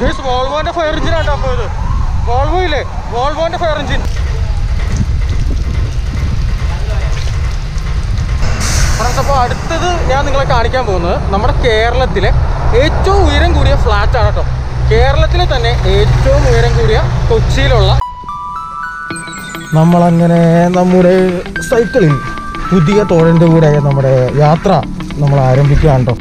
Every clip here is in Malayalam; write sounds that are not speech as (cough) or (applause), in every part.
ഗൈസ് വോൾവോന്റെ ഫയർ ആട്ടോ അപ്പോൾ ഇത്. വോൾവോ ഇല്ലേ? വോൾവോന്റെ ഫയർ എഞ്ചിൻ ഫ്രണ്ട്സ് അപ്പോൾ അടുത്തത് ഞാൻ നിങ്ങളെ കാണിക്കാൻ പോകുന്നത് നമ്മുടെ കേരളത്തിലെ ഏറ്റവും ഉയരം കൂടിയ ഫ്ലാറ്റാണ് കേട്ടോ. കേരളത്തിലെ തന്നെ ഏറ്റവും ഉയരം കൂടിയ കൊച്ചിയിലുള്ള നമ്മളങ്ങനെ നമ്മുടെ സൈക്കിളിൽ പുതിയ തോഴന്റെ കൂടെ നമ്മുടെ യാത്ര നമ്മൾ ആരംഭിക്കുകയാണ് കേട്ടോ.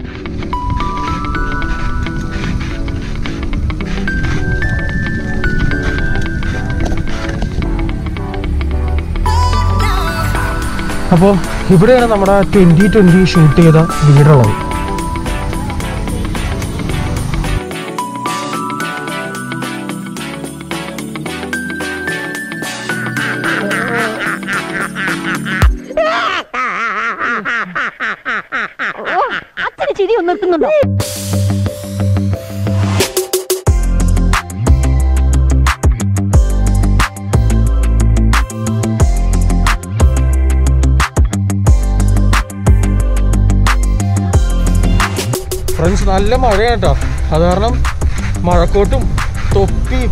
അപ്പോൾ ഇവിടെയാണ് നമ്മുടെ ട്വന്റി ട്വന്റി ഷൂട്ട് ചെയ്ത വീടുള്ളത്. ചിരി ഒന്ന് നല്ല മഴയാണ് കേട്ടോ അത് കാരണം മഴക്കോട്ടും തൊപ്പിയും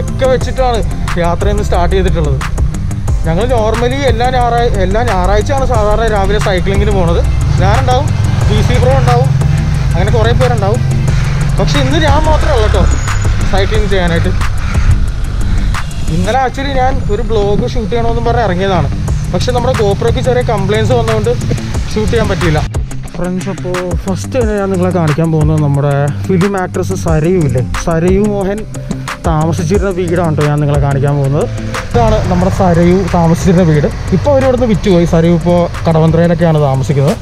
ഒക്കെ വെച്ചിട്ടാണ് യാത്ര ഇന്ന് സ്റ്റാർട്ട് ചെയ്തിട്ടുള്ളത്. ഞങ്ങൾ നോർമലി എല്ലാ ഞായറാഴ്ച എല്ലാ ഞായറാഴ്ചയാണ് സാധാരണ രാവിലെ സൈക്ലിങ്ങിന് പോണത്. ഞാനുണ്ടാവും ബി സി പ്രോ ഉണ്ടാവും അങ്ങനെ കുറേ പേരുണ്ടാവും. പക്ഷെ ഇന്ന് ഞാൻ മാത്രമല്ല കേട്ടോ സൈക്ലിങ് ചെയ്യാനായിട്ട്. ഇന്നലെ ആക്ച്വലി ഞാൻ ഒരു ബ്ലോഗ് ഷൂട്ട് ചെയ്യണമെന്നും പറഞ്ഞ് ഇറങ്ങിയതാണ്. പക്ഷെ നമ്മുടെ ഗോപ്രോയ്ക്ക് ചെറിയ കംപ്ലയിൻസ് വന്നതുകൊണ്ട് ഷൂട്ട് ചെയ്യാൻ പറ്റിയില്ല. ഫ്രണ്ട്സ് അപ്പോൾ ഫസ്റ്റ് തന്നെ ഞാൻ നിങ്ങളെ കാണിക്കാൻ പോകുന്നത് നമ്മുടെ ഫിലിം ആക്ട്രസ് സരയു ഇല്ലേ? സരയു മോഹൻ താമസിച്ചിരുന്ന വീടാണ് കേട്ടോ ഞാൻ നിങ്ങളെ കാണിക്കാൻ പോകുന്നത്. ഇതാണ് നമ്മുടെ സരയു താമസിച്ചിരുന്ന വീട്. ഇപ്പോൾ അവർ ഇവിടുന്ന് വിറ്റുപോയി. സരയു ഇപ്പോൾ കടവന്ത്രയിലൊക്കെയാണ് താമസിക്കുന്നത്.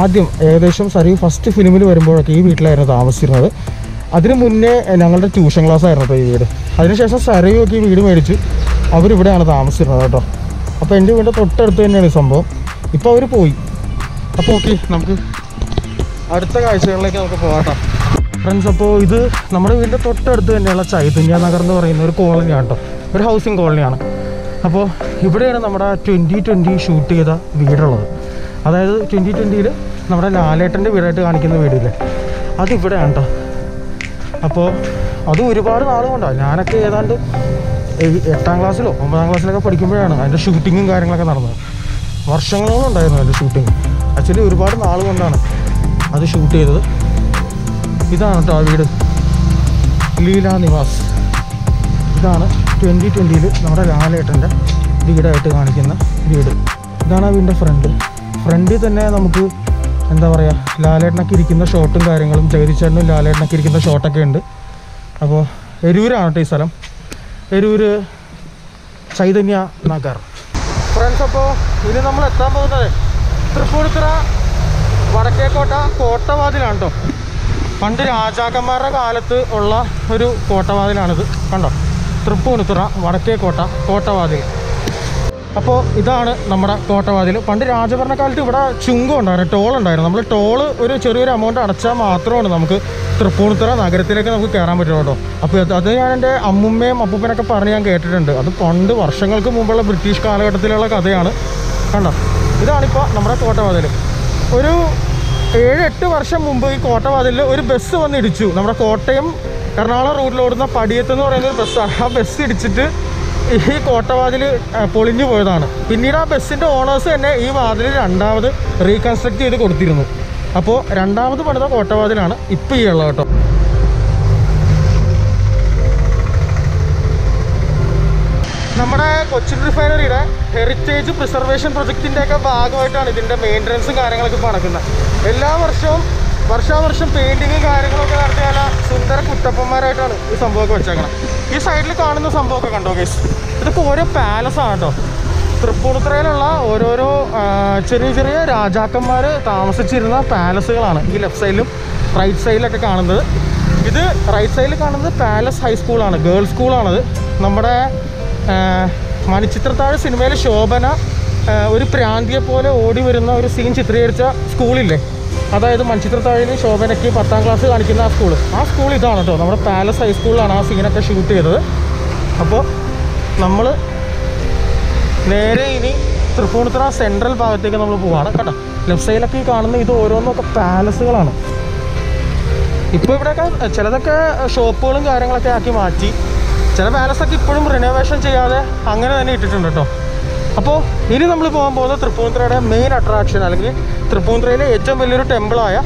ആദ്യം ഏകദേശം സരയു ഫസ്റ്റ് ഫിലിമിൽ വരുമ്പോഴൊക്കെ ഈ വീട്ടിലായിരുന്നു താമസിച്ചിരുന്നത്. അതിന് മുന്നേ ഞങ്ങളുടെ ട്യൂഷൻ ക്ലാസ് ആയിരുന്നു ഈ വീട്. അതിനുശേഷം സരയു ഒക്കെ ഈ വീട് മേടിച്ച് അവരിവിടെയാണ് താമസിച്ചിരുന്നത് കേട്ടോ. അപ്പോൾ എന്റെ വീടിന്റെ തൊട്ടടുത്ത് തന്നെയാണ് ഈ സംഭവം. ഇപ്പോൾ അവർ പോയി. അപ്പോൾ ഓക്കെ നമുക്ക് അടുത്ത കാഴ്ചകളിലേക്ക് നമുക്ക് പോകാം ഫ്രണ്ട്സ് അപ്പോൾ ഇത് നമ്മുടെ വീടിന്റെ തൊട്ടടുത്ത് തന്നെയുള്ള ചൈതന്യ നഗർ എന്ന് പറയുന്ന ഒരു കോളനിയാണ് കേട്ടോ ഒരു ഹൗസിംഗ് കോളനിയാണ് അപ്പോൾ ഇവിടെയാണ് നമ്മുടെ ട്വന്റി ട്വന്റി ഷൂട്ട് ചെയ്ത വീടുള്ളത്. അതായത് ട്വന്റി ട്വന്റിയിൽ നമ്മുടെ ലാലേട്ടന്റെ വീടായിട്ട് കാണിക്കുന്ന വീടില്ലേ? അതിവിടെയാണ് കേട്ടോ അപ്പോൾ അത് ഒരുപാട് നാൾ കൊണ്ടാണ് ഞാനൊക്കെ ഏതാണ്ട് എട്ടാം ക്ലാസ്സിലോ ഒമ്പതാം ക്ലാസ്സിലൊക്കെ പഠിക്കുമ്പോഴാണ് അതിന്റെ ഷൂട്ടിങ്ങും കാര്യങ്ങളൊക്കെ നടന്നത്. വർഷങ്ങളോളം ഉണ്ടായിരുന്നു അതിന്റെ ഷൂട്ടിങ് ആക്ച്വലി ഒരുപാട് നാൾ കൊണ്ടാണ് അത് ഷൂട്ട് ചെയ്തത്. ഇതാണ് കേട്ടോ ആ വീട്. ലീല നിവാസ്. ഇതാണ് ട്വന്റി ട്വന്റിയിൽ നമ്മുടെ ലാലേട്ടന്റെ വീടായിട്ട് കാണിക്കുന്ന വീട്. ഇതാണ് ആ വീടിന്റെ ഫ്രണ്ട് ഫ്രണ്ടിൽ തന്നെ നമുക്ക് എന്താ പറയുക ലാലേട്ടനൊക്കെ ഇരിക്കുന്ന ഷോട്ടും കാര്യങ്ങളും ജഗതിച്ചേട്ടനും ലാലേട്ടനൊക്കെ ഇരിക്കുന്ന ഷോട്ടൊക്കെ ഉണ്ട്. അപ്പോൾ എരൂരാണ് കേട്ടോ ഈ സ്ഥലം. എരൂര് ചൈതന്യ നഗർ. ഫ്രണ്ട്സ് അപ്പോൾ ഇനി നമ്മൾ എത്താൻ പോകുന്നത് തൃപ്പൂണിത്തുറ വടക്കേക്കോട്ട കോട്ടവാതിലാണ് കേട്ടോ പണ്ട് രാജാക്കന്മാരുടെ കാലത്ത് ഉള്ള ഒരു കോട്ടവാതിലാണിത്. കണ്ടോ? തൃപ്പൂണിത്തുറ വടക്കേക്കോട്ട കോട്ടവാതിൽ. അപ്പോൾ ഇതാണ് നമ്മുടെ കോട്ടവാതിൽ. പണ്ട് രാജഭരണക്കാലത്ത് ഇവിടെ ചുങ്കം ഉണ്ടായിരുന്നു ടോൾ ഉണ്ടായിരുന്നു. നമ്മൾ ടോൾ ഒരു ചെറിയൊരു എമൗണ്ട് അടച്ചാൽ മാത്രമാണ് നമുക്ക് തൃപ്പൂണിത്തുറ നഗരത്തിലേക്ക് നമുക്ക് കയറാൻ പറ്റുള്ളൂ അപ്പോൾ അത് ഞാൻ എന്റെ അമ്മുമ്മയും അപ്പൂപ്പനൊക്കെ പറഞ്ഞ് ഞാൻ കേട്ടിട്ടുണ്ട്. അത് പണ്ട് വർഷങ്ങൾക്ക് മുമ്പുള്ള ബ്രിട്ടീഷ് കാലഘട്ടത്തിലുള്ള കഥയാണ്. കണ്ടോ? ഇതാണിപ്പോൾ നമ്മുടെ കോട്ടവാതിൽ ഒരു ഏഴ് എട്ട് വർഷം മുമ്പ് ഈ കോട്ടവാതിലിൽ ഒരു ബസ് വന്ന് ഇടിച്ചു നമ്മുടെ കോട്ടയം എറണാകുളം റൂട്ടിലോടുന്ന പടിയത്ത് എന്ന് പറയുന്ന ഒരു ബസ്സാണ് ആ ബസ് ഇടിച്ചിട്ട് ഈ കോട്ടവാതിൽ പൊളിഞ്ഞു പോയതാണ്. പിന്നീട് ആ ബസ്സിന്റെ ഓണേഴ്സ് തന്നെ ഈ വാതിൽ രണ്ടാമത് റീകൺസ്ട്രക്ട് ചെയ്ത് കൊടുത്തിരുന്നു. അപ്പോൾ രണ്ടാമത് പണിത കോട്ടവാതിലാണ് ഇപ്പോൾ ഈ ഉള്ളത് കേട്ടോ. നമ്മുടെ കൊച്ചിൻ റിഫൈനറിയുടെ ഹെറിറ്റേജ് പ്രിസർവേഷൻ പ്രൊജക്റ്റിന്റെ ഒക്കെ ഭാഗമായിട്ടാണ് ഇതിന്റെ മെയിന്റനൻസും കാര്യങ്ങളൊക്കെ ഇപ്പോൾ നടക്കുന്നത്. എല്ലാ വർഷവും വർഷാവർഷം പെയിന്റിങ്ങും കാര്യങ്ങളൊക്കെ നടത്തിയ നല്ല സുന്ദര കുട്ടപ്പന്മാരായിട്ടാണ് ഈ സംഭവമൊക്കെ വെച്ചേക്കണം ഈ സൈഡിൽ കാണുന്ന സംഭവമൊക്കെ കണ്ടോ കേസ് ഇതൊക്കെ ഓരോ പാലസാണ് കേട്ടോ. തൃപ്പൂണിത്തുറയിലുള്ള ഓരോരോ ചെറിയ ചെറിയ രാജാക്കന്മാർ താമസിച്ചിരുന്ന പാലസുകളാണ് ഈ ലെഫ്റ്റ് സൈഡിലും റൈറ്റ് സൈഡിലൊക്കെ കാണുന്നത്. ഇത് റൈറ്റ് സൈഡിൽ കാണുന്നത് പാലസ് ഹൈസ്കൂളാണ് ഗേൾസ് സ്കൂളാണത് നമ്മുടെ മണിച്ചിത്രത്താഴ് സിനിമയിലെ ശോഭന ഒരു പ്രാന്തിയെ പോലെ ഓടി വരുന്ന ഒരു സീൻ ചിത്രീകരിച്ച സ്കൂളില്ലേ? അതായത് മണിച്ചിത്രത്താഴിൽ ശോഭനയ്ക്ക് പത്താം ക്ലാസ് കാണിക്കുന്ന ആ സ്കൂൾ ആ സ്കൂൾ ഇതാണ് കേട്ടോ നമ്മുടെ പാലസ് ഹൈസ്കൂളിലാണ് ആ സീനൊക്കെ ഷൂട്ട് ചെയ്തത്. അപ്പോൾ നമ്മൾ നേരെ ഇനി തൃപ്പൂണിത്തുറ സെൻട്രൽ ഭാഗത്തേക്ക് നമ്മൾ പോവാണ്. കേട്ടോ. ലെഫ്റ്റ് സൈഡിലൊക്കെ ഈ കാണുന്ന ഇത് ഓരോന്നൊക്കെ പാലസുകളാണ് ഇപ്പോൾ ഇവിടെയൊക്കെ ചിലതൊക്കെ ഷോപ്പുകളും കാര്യങ്ങളൊക്കെ ആക്കി മാറ്റി. ചില പാലസൊക്കെ ഇപ്പോഴും റിനോവേഷൻ ചെയ്യാതെ അങ്ങനെ തന്നെ ഇട്ടിട്ടുണ്ട് കേട്ടോ അപ്പോൾ ഇനി നമ്മൾ പോകാൻ പോകുന്നത് തൃപ്പൂണിത്തുറയുടെ മെയിൻ അട്രാക്ഷൻ അല്ലെങ്കിൽ തൃപ്പൂണിത്തുറയിലെ ഏറ്റവും വലിയൊരു ടെമ്പിളായ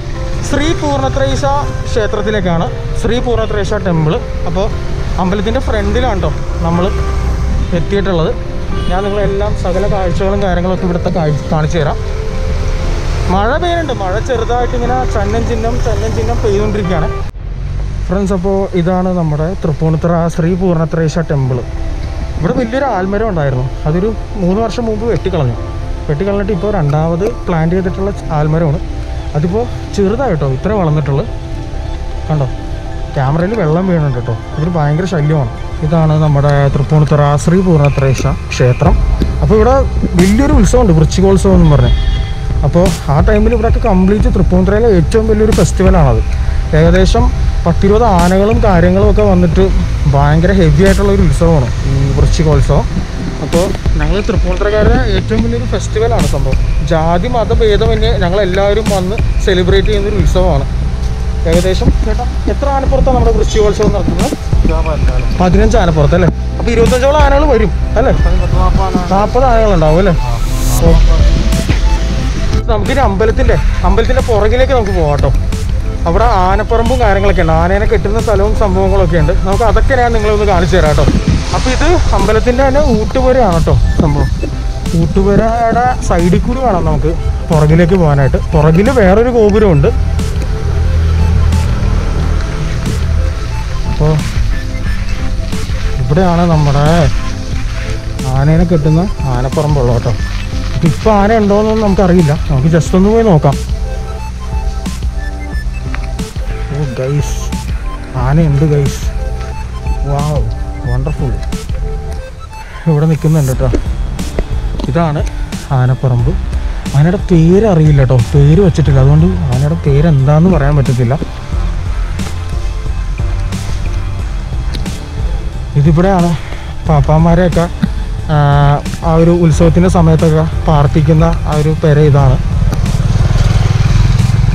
ശ്രീ പൂർണത്രൈശ ക്ഷേത്രത്തിലേക്കാണ് ശ്രീ പൂർണത്രൈശ ടെമ്പിൾ അപ്പോൾ അമ്പലത്തിന്റെ ഫ്രണ്ടിലാണ് കേട്ടോ നമ്മൾ എത്തിയിട്ടുള്ളത്. ഞാൻ നിങ്ങളെല്ലാം സകല കാഴ്ചകളും കാര്യങ്ങളൊക്കെ ഇവിടുത്തെ കാണിച്ചു തരാം. മഴ പെയ്യുന്നുണ്ട്. മഴ ചെറുതായിട്ട് ഇങ്ങനെ ചന്നം ചിഹ്നം ചന്നം ചിഹ്നം പെയ്തുകൊണ്ടിരിക്കുകയാണ്. ഫ്രണ്ട്സ് അപ്പോൾ ഇതാണ് നമ്മുടെ തൃപ്പൂണിത്തറ ശ്രീ പൂർണത്രേശ ടെമ്പിൾ ഇവിടെ വലിയൊരു ആൽമരം ഉണ്ടായിരുന്നു. അതൊരു മൂന്ന് വർഷം മുമ്പ് വെട്ടിക്കളഞ്ഞു. വെട്ടിക്കളഞ്ഞിട്ട് ഇപ്പോൾ രണ്ടാമത് പ്ലാന്റ് ചെയ്തിട്ടുള്ള ആൽമരമാണ്. അതിപ്പോൾ ചെറുതായിട്ടോ ഇത്ര വളർന്നിട്ടുള്ളു. കണ്ടോ? ക്യാമറയിൽ വെള്ളം വീണുണ്ട് കേട്ടോ. ഇതൊരു ഭയങ്കര ശല്യമാണ്. ഇതാണ് നമ്മുടെ തൃപ്പൂണിത്തറ ശ്രീ പൂർണത്രേശ ക്ഷേത്രം. അപ്പോൾ ഇവിടെ വലിയൊരു ഉത്സവമുണ്ട് വൃശ്ചികോത്സവം എന്ന് പറഞ്ഞ്. അപ്പോൾ ആ ടൈമിൽ ഇവിടെയൊക്കെ കംപ്ലീറ്റ് തൃപ്പൂണിത്തറയിലെ ഏറ്റവും വലിയൊരു ഫെസ്റ്റിവലാണത് ഏകദേശം പത്തിരുപത് ആനകളും കാര്യങ്ങളും ഒക്കെ വന്നിട്ട് ഭയങ്കര ഹെവി ആയിട്ടുള്ള ഒരു ഉത്സവമാണ് ഈ വൃശ്ചികോത്സവം. അപ്പോൾ ഞങ്ങൾ തൃപ്പൂണിത്തറക്കാരുടെ ഏറ്റവും വലിയൊരു ഫെസ്റ്റിവലാണ് സംഭവം. ജാതി മതഭേദമന്യേ ഞങ്ങളെല്ലാവരും വന്ന് സെലിബ്രേറ്റ് ചെയ്യുന്ന ഒരു ഉത്സവമാണ്. ഏകദേശം ചേട്ടാ എത്ര ആനപ്പുറത്താണ് നമ്മുടെ വൃശ്ചികോത്സവം നടത്തുന്നത്? പതിനഞ്ച് ആനപ്പുറത്ത് അല്ലേ? അപ്പോൾ ഇരുപത്തഞ്ചോളം ആനകൾ വരും അല്ലേ? നാൽപ്പത് ആനകളുണ്ടാവും അല്ലേ? നമുക്ക് നമുക്കിനി അമ്പലത്തിന്റെ അമ്പലത്തിന്റെ പുറകിലേക്ക് നമുക്ക് പോകാം കേട്ടോ അവിടെ ആനപ്പറമ്പും കാര്യങ്ങളൊക്കെ ഉണ്ട്. ആനേനെ കെട്ടുന്ന സ്ഥലവും സംഭവങ്ങളൊക്കെ ഉണ്ട്. നമുക്ക് അതൊക്കെ ഞാൻ നിങ്ങളെ ഒന്ന് കാണിച്ചു തരാം കേട്ടോ. അപ്പോൾ ഇത് അമ്പലത്തിന്റെ തന്നെ ഊട്ടുപുരയാണ് കേട്ടോ സംഭവം. ഊട്ടുപുരയുടെ സൈഡിൽ കൂടി വേണം നമുക്ക് പുറകിലേക്ക് പോകാനായിട്ട്. പുറകിൽ വേറൊരു ഗോപുരമുണ്ട് അപ്പോൾ ഇവിടെയാണ് നമ്മുടെ ആനേനെ കെട്ടുന്ന ആനപ്പറമ്പുള്ളൂ കേട്ടോ. ഇപ്പം ആന ഉണ്ടോയെന്നൊന്നും നമുക്കറിയില്ല. നമുക്ക് ജസ്റ്റ് ഒന്ന് പോയി നോക്കാം. ഗൈസ് ആനയുണ്ട് ഗൈസ് വാ വണ്ടർഫുൾ ഇവിടെ നിൽക്കുന്നുണ്ട് കേട്ടോ ഇതാണ് ആനപ്പറമ്പ്. ആനയുടെ പേര് അറിയില്ല കേട്ടോ പേര് വെച്ചിട്ടില്ല. അതുകൊണ്ട് ആനയുടെ പേര് എന്താണെന്ന് പറയാൻ പറ്റത്തില്ല. ഇതിവിടെയാണ് പാപ്പാമാരെയൊക്കെ ആ, ഒരു ഉത്സവത്തിന്റെ സമയത്തൊക്കെ പാർപ്പിക്കുന്ന ആ ഒരു പെര ഇതാണ്.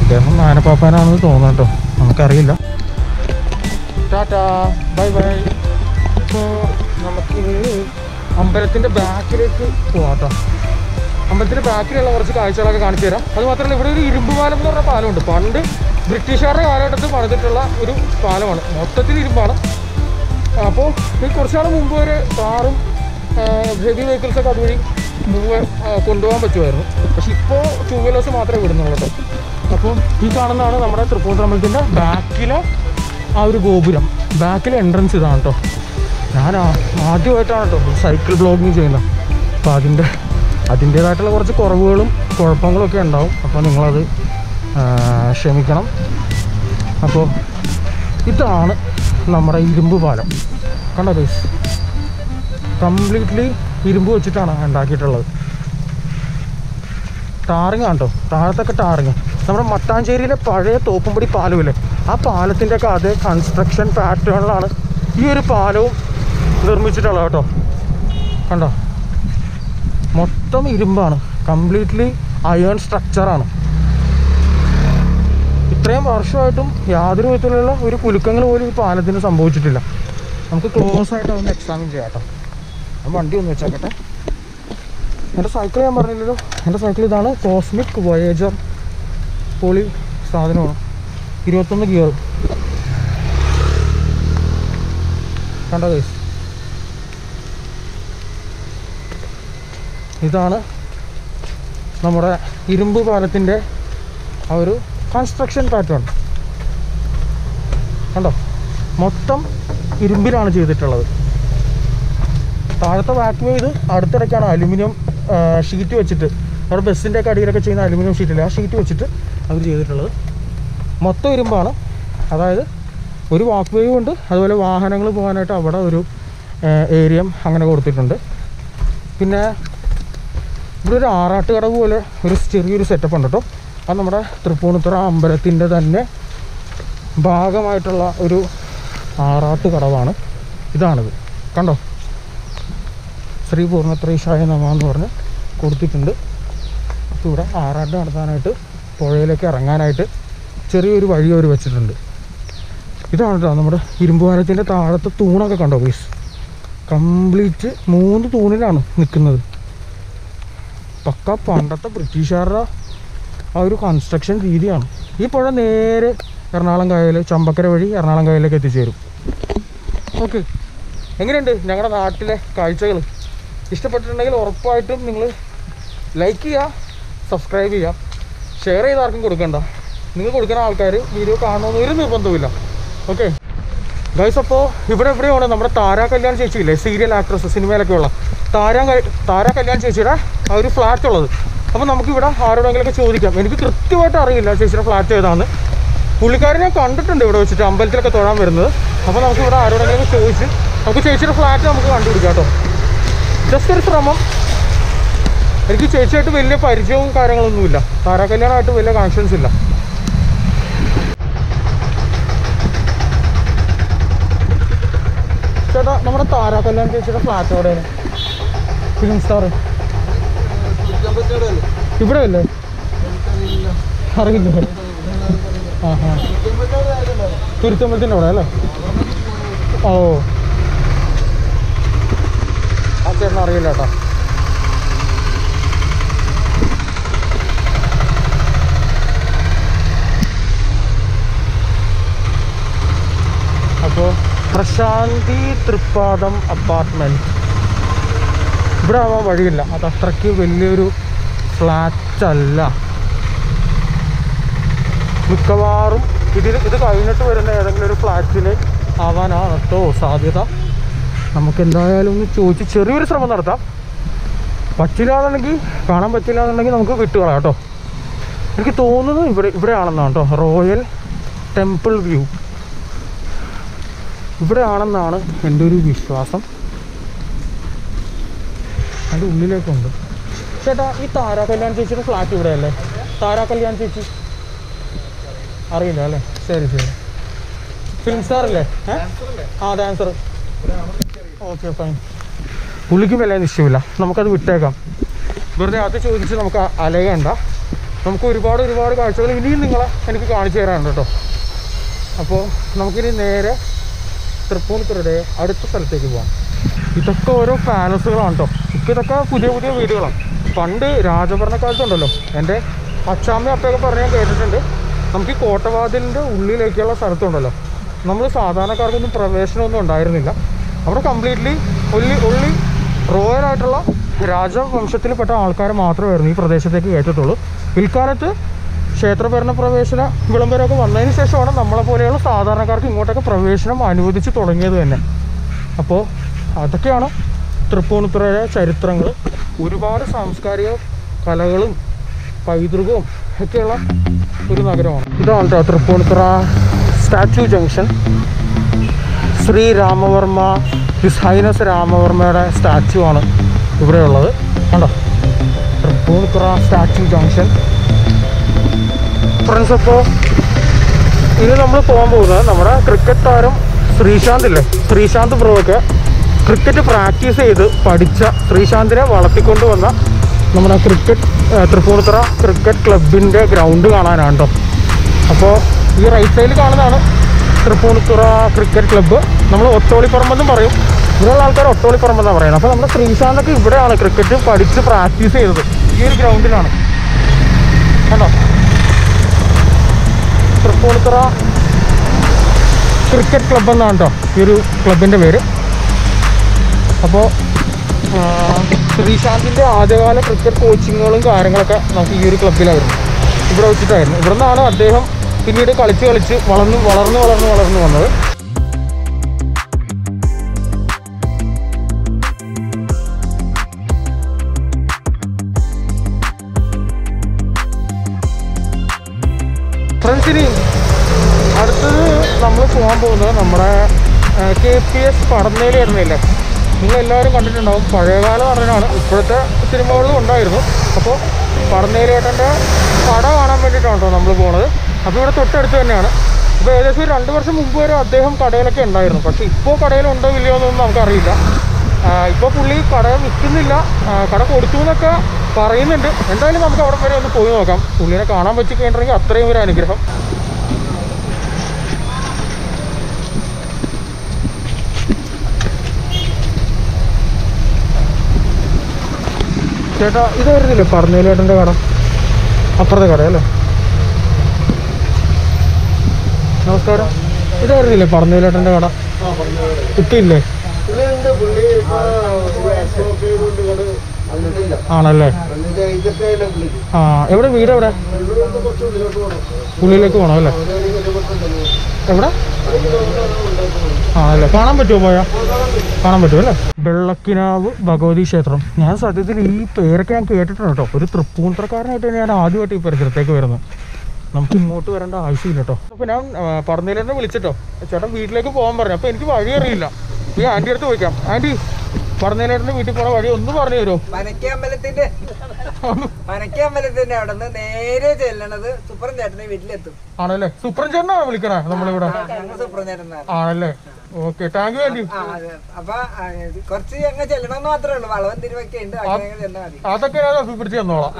അദ്ദേഹം ആനപ്പാപ്പാനാണെന്ന് തോന്നുന്നു കേട്ടോ നമുക്കറിയില്ല. Tata bye bye. നമുക്ക് അമ്പലത്തിന്റെ ബാക്കിലേക്ക് പോവാട്ടോ അമ്പലത്തിന്റെ ബാക്കിലുള്ള കുറച്ച് കാഴ്ചകളൊക്കെ കാണിച്ചു തരാം. അത് മാത്രമല്ല ഇവിടെ ഒരു ഇരുമ്പ് പാലം എന്ന് പറഞ്ഞ പാലമുണ്ട്. പണ്ട് ബ്രിട്ടീഷുകാരുടെ കാലഘട്ടത്തിൽ പണിതിട്ടുള്ള ഒരു പാലമാണ്. മൊത്തത്തിൽ ഇരുമ്പാണ്. അപ്പോൾ ഈ കുറച്ച് നാൾ മുമ്പ് വരെ കാറും ഹെവി വെഹിക്കിൾസൊക്കെ അതുവഴി മൂവ് കൊണ്ടുപോകാൻ പറ്റുമായിരുന്നു. പക്ഷെ ഇപ്പോൾ ടൂ വീലേഴ്സ് മാത്രമേ വിടുന്നുള്ളൂ കേട്ടോ അപ്പോൾ ഈ കാണുന്നതാണ് നമ്മുടെ തൃപ്പൂണിത്തുറ അമ്പലത്തിന്റെ ബാക്കിലെ ആ ഒരു ഗോപുരം. ബാക്കിലെ എൻട്രൻസ് ഇതാണ് കേട്ടോ ഞാൻ ആദ്യമായിട്ടാണ് കേട്ടോ സൈക്കിൾ ബ്ലോഗിങ് ചെയ്യുന്നത്. അപ്പോൾ അതിന്റെ അതിന്റേതായിട്ടുള്ള കുറച്ച് കുറവുകളും കുഴപ്പങ്ങളൊക്കെ ഉണ്ടാവും. അപ്പോൾ നിങ്ങളത് ക്ഷമിക്കണം. അപ്പോൾ ഇതാണ് നമ്മുടെ ഇരുമ്പ് പാലം. കണ്ടോ ബേസ് കംപ്ലീറ്റ്ലി ഇരുമ്പ് വെച്ചിട്ടാണ് ഉണ്ടാക്കിയിട്ടുള്ളത്. ടാറിങ് ആണ് കേട്ടോ താഴത്തൊക്കെ ടാറിങ് നമ്മുടെ മട്ടാഞ്ചേരിയിലെ പഴയ തോപ്പുംപടി പാലമില്ലേ? ആ പാലത്തിന്റെ ഒക്കെ അതേ കൺസ്ട്രക്ഷൻ പാറ്റേണിലാണ് ഈ ഒരു പാലവും നിർമ്മിച്ചിട്ടുള്ളത് കേട്ടോ. കണ്ടോ? മൊത്തം ഇരുമ്പാണ്. കംപ്ലീറ്റ്ലി അയേൺ സ്ട്രക്ചറാണ് ഇത്രയും വർഷമായിട്ടും യാതൊരു വിധത്തിലുള്ള ഒരു കുലുക്കങ്ങൾ പോലും ഈ പാലത്തിന് സംഭവിച്ചിട്ടില്ല. നമുക്ക് ക്ലോസ് ആയിട്ട് അതൊന്ന് എക്സാമിൻ ചെയ്യാം കേട്ടോ. ഞാൻ വണ്ടി ഒന്ന് വെച്ചേക്കട്ടെ. എന്റെ സൈക്കിൾ ഞാൻ പറഞ്ഞില്ലല്ലോ. എന്റെ സൈക്കിൾ ഇതാണ് കോസ്മിക് വയേജർ പൊളി സാധനമാണ്. ഇരുപത്തൊന്ന് ഗിയർ കണ്ടോ ഇതാണ് നമ്മുടെ ഇരുമ്പ് പാലത്തിന്റെ ആ ഒരു കൺസ്ട്രക്ഷൻ പാറ്റേൺ കണ്ടോ? മൊത്തം ഇരുമ്പിലാണ് ചെയ്തിട്ടുള്ളത്. താഴത്തെ വാക്ക് ചെയ്ത് അടുത്തിടയ്ക്കാണ് അലുമിനിയം ഷീറ്റ് വെച്ചിട്ട്. നമ്മുടെ ബസ്സിന്റെ ഒക്കെ അടിയിലൊക്കെ ചെയ്യുന്ന അലുമിനിയം ഷീറ്റില്ല ആ ഷീറ്റ് വെച്ചിട്ട് അവർ ചെയ്തിട്ടുള്ളത്. മൊത്തം ഇരുമ്പാണ്. അതായത് ഒരു വാക്ക് വേയും ഉണ്ട് അതുപോലെ വാഹനങ്ങൾ പോകാനായിട്ട് അവിടെ ഒരു ഏരിയം അങ്ങനെ കൊടുത്തിട്ടുണ്ട്. പിന്നെ ഇവിടെ ഒരു ആറാട്ടുകട പോലെ ഒരു ചെറിയൊരു സെറ്റപ്പ് ഉണ്ട് കേട്ടോ. അത് നമ്മുടെ തൃപ്പൂണിത്തുറ അമ്പലത്തിന്റെ തന്നെ ഭാഗമായിട്ടുള്ള ഒരു ആറാട്ട് കടവാണ് ഇതാണിത്. കണ്ടോ? ശ്രീ പൂർണത്രേശായ നമ എന്ന് പറഞ്ഞ് കൊടുത്തിട്ടുണ്ട്. അപ്പോൾ ഇവിടെ ആറാട്ട് നടത്താനായിട്ട് പുഴയിലേക്ക് ഇറങ്ങാനായിട്ട് ചെറിയൊരു വഴി അവർ വെച്ചിട്ടുണ്ട്. ഇതാണ് കേട്ടോ നമ്മുടെ ഇരുമ്പുവാരത്തിന്റെ താഴത്തെ തൂണൊക്കെ കണ്ടോ പീസ് കംപ്ലീറ്റ് മൂന്ന് തൂണിലാണ് നിൽക്കുന്നത് പക്ക പണ്ടത്തെ ബ്രിട്ടീഷുകാരുടെ ആ ഒരു കൺസ്ട്രക്ഷൻ രീതിയാണ്. ഈ പുഴ നേരെ എറണാകുളം കായൽ ചമ്പക്കര വഴി എറണാകുളം കായലിലേക്ക് എത്തിച്ചേരും. ഓക്കെ എങ്ങനെയുണ്ട് ഞങ്ങളുടെ നാട്ടിലെ കാഴ്ചകൾ ഇഷ്ടപ്പെട്ടിട്ടുണ്ടെങ്കിൽ ഉറപ്പായിട്ടും നിങ്ങൾ ലൈക്ക് ചെയ്യുക സബ്സ്ക്രൈബ് ചെയ്യുക ഷെയർ ചെയ്ത് ആർക്കും കൊടുക്കണ്ട. നിങ്ങൾ കൊടുക്കുന്ന ആൾക്കാർ വീഡിയോ കാണണമെന്ന് ഒരു നിർബന്ധവുമില്ല. ഓക്കെ ഗൈസ് അപ്പോൾ ഇവിടെ എവിടെയാണ് നമ്മുടെ താര കല്യാൺ ചേച്ചിയില്ലേ? സീരിയൽ ആക്ട്രസ് സിനിമയിലൊക്കെ ഉള്ള. താര താര കല്യാൺ ചേച്ചിയുടെ ആ ഒരു ഫ്ലാറ്റ് ഉള്ളത്. അപ്പോൾ നമുക്കിവിടെ ആരോടെങ്കിലൊക്കെ ചോദിക്കാം. എനിക്ക് കൃത്യമായിട്ട് അറിയില്ല ചേച്ചിയുടെ ഫ്ലാറ്റ് ഏതാണ് പുള്ളിക്കാരനെ കണ്ടിട്ടുണ്ട് ഇവിടെ വെച്ചിട്ട് അമ്പലത്തിലൊക്കെ തൊഴാൻ വരുന്നത്. അപ്പോൾ നമുക്ക് ഇവിടെ ആരോടെങ്കിലും ചോദിച്ച് നമുക്ക് ചേച്ചിയുടെ ഫ്ലാറ്റ് നമുക്ക് കണ്ടുപിടിക്കാം കേട്ടോ. ജസ്റ്റ് ഒരു ശ്രമം. എനിക്ക് ചേച്ചിയായിട്ട് വലിയ പരിചയവും കാര്യങ്ങളൊന്നുമില്ല. താരാ കല്യാണമായിട്ട് വലിയ കണക്ഷൻസ് ഇല്ല. ചേട്ടാ നമ്മുടെ താരാ കല്യാണ ചേച്ചിയുടെ ഫ്ലാറ്റ് എവിടെയാണ്? ഫിലിം സ്റ്റാർ ഇവിടെ അല്ലേ അറിയില്ല. ആ അവിടെ അല്ലേ ഓ. ആ ചേട്ടൻ അറിയില്ല കേട്ടോ അപ്പോൾ പ്രശാന്തി തൃപ്പാദം അപ്പാർട്ട്മെന്റ് ഇവിടെ ആവാൻ വഴിയില്ല. അത് അത്രയ്ക്ക് വലിയൊരു ഫ്ലാറ്റ് അല്ല മിക്കവാറും ഇതിൽ ഇത് കഴിഞ്ഞിട്ട് വരുന്ന ഏതെങ്കിലും ഒരു ഫ്ലാറ്റിൽ ആവാനാണ് സാധ്യത. നമുക്ക് എന്തായാലും ഒന്ന് ചോദിച്ച് ചെറിയൊരു ശ്രമം നടത്താം. പറ്റില്ല എന്നുണ്ടെങ്കിൽ കാണാൻ പറ്റില്ല എന്നുണ്ടെങ്കിൽ നമുക്ക് വിട്ടുകളാം കേട്ടോ. എനിക്ക് തോന്നുന്നത് ഇവിടെ ഇവിടെയാണെന്നാണ് കേട്ടോ. Royal temple view. ഇവിടെയാണെന്നാണ് എന്റെ ഒരു വിശ്വാസം. അതിന്റെ ഉള്ളിലേക്കുണ്ട്. ചേട്ടാ ഈ താരാ കല്യാൺ ചേച്ചിയുടെ ഫ്ലാറ്റ് ഇവിടെയല്ലേ? താരാ കല്യാൺ ചേച്ചി. അറിയില്ല അല്ലേ? ശരി ശരി. ഫിലിം സ്റ്റാർ അല്ലേ? ആ ഡാൻസർ ഓക്കെ ഫൈൻ പുള്ളിക്ക് വില നിശ്ചയമില്ല നമുക്കത് വിട്ടേക്കാം. വെറുതെ അത് ചോദിച്ച് നമുക്ക് അലയണ്ട. നമുക്ക് ഒരുപാട് ഒരുപാട് കാഴ്ചകൾ ഇനിയും നിങ്ങളെ എനിക്ക് കാണിച്ചു തരാനുണ്ട് കേട്ടോ. അപ്പോൾ നമുക്കിനി നേരെ തൃപ്പൂണിത്തുറയുടെ അടുത്ത സ്ഥലത്തേക്ക് പോകാം ഇതൊക്കെ ഓരോ പാലസുകളാണ് കേട്ടോ ഇപ്പം ഇതൊക്കെ പുതിയ പുതിയ വീടുകളാണ്. പണ്ട് രാജഭരണക്കാലത്തുണ്ടല്ലോ. എന്റെ അച്ചാമ്മ അപ്പയൊക്കെ പറഞ്ഞ് ഞാൻ കേട്ടിട്ടുണ്ട്. നമുക്ക് ഈ കോട്ടവാതിലിന്റെ ഉള്ളിലേക്കുള്ള സ്ഥലത്തുണ്ടല്ലോ. നമ്മൾ സാധാരണക്കാർക്കൊന്നും പ്രവേശനമൊന്നും ഉണ്ടായിരുന്നില്ല. അവിടെ കംപ്ലീറ്റ്ലി ഉള്ളി ഉള്ളി റോയൽ ആയിട്ടുള്ള രാജവംശത്തിൽപ്പെട്ട ആൾക്കാർ മാത്രമായിരുന്നു ഈ പ്രദേശത്തേക്ക് കയറ്റത്തുള്ളൂ. പിൽക്കാലത്ത് ക്ഷേത്രഭരണ പ്രവേശന വിളംബരമൊക്കെ വന്നതിന് ശേഷമാണ് നമ്മളെ പോലെയുള്ള സാധാരണക്കാർക്ക് ഇങ്ങോട്ടൊക്കെ പ്രവേശനം അനുവദിച്ച് തുടങ്ങിയത് തന്നെ. അപ്പോൾ അതൊക്കെയാണ് തൃപ്പൂണിത്തുറയുടെ ചരിത്രങ്ങൾ. ഒരുപാട് സാംസ്കാരിക കലകളും പൈതൃകവും ഒക്കെയുള്ള ഒരു നഗരമാണ്. ഇതാണ് Tripunithura statue junction. Sri Ramavarma highness രാമവർമ്മയുടെ statue ആണ് ഇവിടെയുള്ളത്. കണ്ടോ? Tripunithura statue junction. ഫ്രണ്ട്സ് അപ്പോൾ ഇനി നമ്മൾ പോകാൻ പോകുന്നത് നമ്മുടെ ക്രിക്കറ്റ് താരം ശ്രീശാന്ത് ഇല്ലേ? ശ്രീശാന്ത് ബ്രോയൊക്കെ ക്രിക്കറ്റ് പ്രാക്ടീസ് ചെയ്ത് പഠിച്ച ശ്രീശാന്തിനെ വളർത്തിക്കൊണ്ട് വന്ന നമ്മുടെ ക്രിക്കറ്റ് തൃപ്പൂണിത്തറ തൃപ്പൂണിത്തുറ ക്രിക്കറ്റ് ക്ലബിന്റെ ഗ്രൗണ്ട് കാണാനാണ് കേട്ടോ അപ്പോൾ ഈ റൈറ്റ് സൈഡിൽ കാണുന്നതാണ് തൃപ്പൂണിത്തുറ ക്രിക്കറ്റ് ക്ലബ്ബ് നമ്മൾ ഒത്തോളിപ്പുറമെന്നും പറയും. ഇവിടെയുള്ള ആൾക്കാർ ഒട്ടോളിപ്പുറമെന്നാണ് പറയുന്നത്. അപ്പോൾ നമ്മുടെ ശ്രീശാന്തൊക്കെ ഇവിടെയാണ് ക്രിക്കറ്റ് പഠിച്ച് പ്രാക്ടീസ് ചെയ്തത്. ഈ ഒരു ഗ്രൗണ്ടിലാണ് കണ്ടോ? തൃപ്പൂണിത്തുറ ക്രിക്കറ്റ് ക്ലബ് എന്നാണ് കേട്ടോ ഈ ഒരു ക്ലബിന്റെ പേര്. അപ്പോൾ ശ്രീശാന്തിന്റെ ആദ്യകാല ക്രിക്കറ്റ് കോച്ചിങ്ങുകളും കാര്യങ്ങളൊക്കെ നമുക്ക് ഈ ഒരു ക്ലബിലായിരുന്നു ഇവിടെ വെച്ചിട്ടായിരുന്നു. ഇവിടെ നിന്നാണ് അദ്ദേഹം പിന്നീട് കളിച്ച് കളിച്ച് വളർന്ന് വളർന്ന് വളർന്ന് വളർന്ന് വന്നത്. പോകാൻ പോകുന്നത് നമ്മുടെ കെ പി എസ് പടന്നേലി ഇടുന്നില്ലേ നിങ്ങൾ എല്ലാവരും കണ്ടിട്ടുണ്ടാവും. പഴയകാലം പറഞ്ഞാണ് ഇപ്പോഴത്തെ സിനിമകളിലും ഉണ്ടായിരുന്നു. അപ്പോൾ പടന്നേലിയേട്ടന്റെ കട കാണാൻ വേണ്ടിയിട്ടാണ് നമ്മൾ പോണത്. അപ്പോൾ ഇവിടെ തൊട്ടടുത്ത് തന്നെയാണ്. അപ്പോൾ ഏകദേശം രണ്ട് വർഷം മുമ്പ് വരെ അദ്ദേഹം കടയിലൊക്കെ ഉണ്ടായിരുന്നു. പക്ഷേ ഇപ്പോൾ കടയിലുണ്ടോ ഇല്ലയോ എന്നൊന്നും നമുക്കറിയില്ല. ഇപ്പോൾ പുള്ളി കട നിൽക്കുന്നില്ല കട കൊടുത്തു എന്നൊക്കെ പറയുന്നുണ്ട്. എന്തായാലും നമുക്ക് അവിടെ വരെ ഒന്ന് പോയി നോക്കാം. പുള്ളിനെ കാണാൻ പറ്റി കഴിഞ്ഞിട്ടുണ്ടെങ്കിൽ അത്രയും ഒരു അനുഗ്രഹം. ചേട്ടാ ഇത് വരുന്നില്ലേ പറഞ്ഞേലേട്ടന്റെ കട. അപ്പുറത്തെ കട അല്ലേ? നമസ്കാരം. ഇത് വരുന്നില്ലേ പറഞ്ഞേലേട്ടന്റെ കട? ഇപ്പില്ലേ ആണല്ലേ? ആ എവിടെ? വീട് എവിടെ ഉള്ളിലേക്ക് പോകണം അല്ലേ? എവിടെ? ആണല്ലേ. കാണാൻ പറ്റുമോ പോയാ? കാണാൻ പറ്റും അല്ലേ? വെള്ളക്കിനാവ് ഭഗവതി ക്ഷേത്രം. ഞാൻ സത്യത്തിൽ ഈ പേരൊക്കെ ഞാൻ കേട്ടിട്ടുണ്ട് കേട്ടോ. ഒരു തൃപ്പൂണിത്തറക്കാരനായിട്ട് ഞാൻ ആദ്യമായിട്ട് ഈ പരിസരത്തേക്ക് വരുന്നത്. നമുക്ക് ഇങ്ങോട്ട് വരേണ്ട ആവശ്യമില്ല കേട്ടോ. അപ്പോൾ ഞാൻ പറഞ്ഞതിലെന്നെ വിളിച്ചിട്ടോ. ചേട്ടൻ വീട്ടിലേക്ക് പോകാൻ പറഞ്ഞു. അപ്പോൾ എനിക്ക് വഴി അറിയില്ല. ഈ ആന്റി അടുത്ത് ചോദിക്കാം. ആന്റി പറഞ്ഞതിലേട്ടന്റെ വീട്ടിൽ പോണ വഴി ഒന്നും പറഞ്ഞു തരുമോ? പനക്കമ്പലത്തിന്റെ അവിടെ നിന്ന് നേരെ ചെല്ലണത് സുപ്രം ചേട്ടന്റെ വീട്ടിലെത്തും. ആണല്ലേ? സുപ്രൻ ചേട്ടനാണ് വിളിക്കണേ നമ്മളിവിടെ? ഞങ്ങൾ സുപ്രം ചേട്ടനാണ്. ആണല്ലേ? ഓക്കെ താങ്ക് യു അപ്പൊ കുറച്ച് ഞങ്ങൾ ചെല്ലണം മാത്രമേ ഉള്ളൂ. വളവൻ തിരുവൊക്കെ ഉണ്ട്. അതൊക്കെ ഞാൻ അഭിപ്രായം തന്നോളാം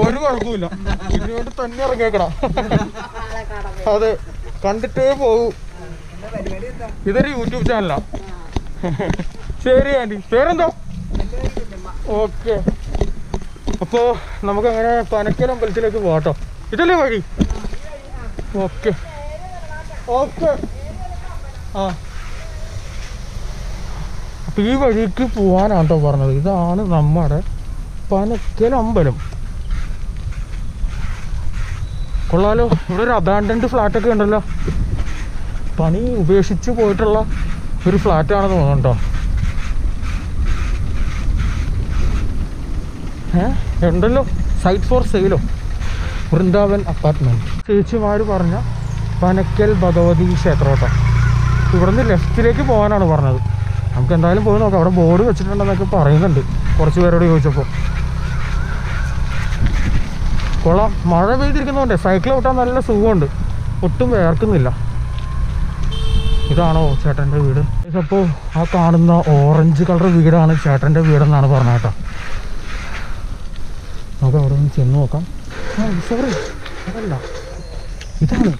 ഒരു കുഴപ്പമില്ല ഇതിനോട് തന്നെ ഇറങ്ങിയേക്കണം. അതെ കണ്ടിട്ടേ പോകൂ. ഇതൊരു യൂട്യൂബ് ചാനലാ ശരി ആന്റി പേരെന്തോ? ഓക്കെ. അപ്പോൾ നമുക്കങ്ങനെ പനക്കൽ അമ്പലത്തിലേക്ക് പോകാട്ടോ ഇതല്ലേ വഴി? ഓക്കെ. ഓക്കെ. ആ. അപ്പം ഈ വഴിക്ക് പോകാനാണ് പറഞ്ഞത്. ഇതാണ് നമ്മുടെ പനക്കൽ അമ്പലം. കൊള്ളാലോ. ഇവിടെ ഒരു അബാൻഡൻഡ് ഫ്ലാറ്റൊക്കെ ഉണ്ടല്ലോ. പണി ഉപേക്ഷിച്ച് പോയിട്ടുള്ള ഒരു ഫ്ലാറ്റാണെന്ന് തോന്നുന്നുണ്ടോ? ഏ? ഉണ്ടല്ലോ സൈറ്റ് ഫോർ സെയിലോ വൃന്ദാവൻ അപ്പാർട്ട്മെന്റ് ചേച്ചിമാർ പറഞ്ഞ പനക്കൽ ഭഗവതി ക്ഷേത്രോട്ടം ഇവിടുന്ന് ലെഫ്റ്റിലേക്ക് പോകാനാണ് പറഞ്ഞത്. നമുക്ക് എന്തായാലും പോയി നോക്കാം. അവിടെ ബോർഡ് വെച്ചിട്ടുണ്ടെന്നൊക്കെ പറയുന്നുണ്ട്. കുറച്ച് പേരോട് ചോദിച്ചപ്പോൾ കൊള്ളാം. മഴ പെയ്തിരിക്കുന്നതുകൊണ്ട് സൈക്കിൾ ഓട്ടാൻ നല്ല സുഖമുണ്ട്. ഒട്ടും വേർക്കുന്നില്ല. ഇതാണോ ചേട്ടന്റെ വീട്? അപ്പോൾ ആ കാണുന്ന ഓറഞ്ച് കളർ വീടാണ് ചേട്ടന്റെ വീടെന്നാണ് പറഞ്ഞ കേട്ടോ. നമുക്ക് അവിടെ നിന്ന് ചെന്ന് നോക്കാം. സോറി അതല്ല. ഇതാണ്.